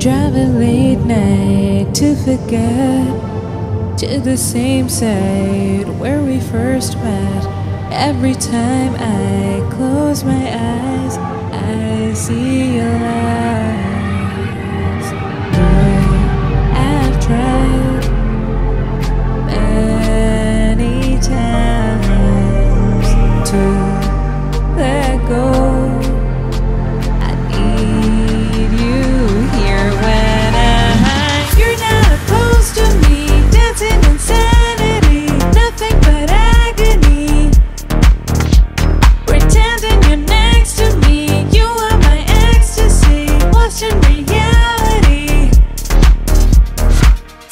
Driving late night to forget to the same side where we first met. Every time I close my eyes, I see your light.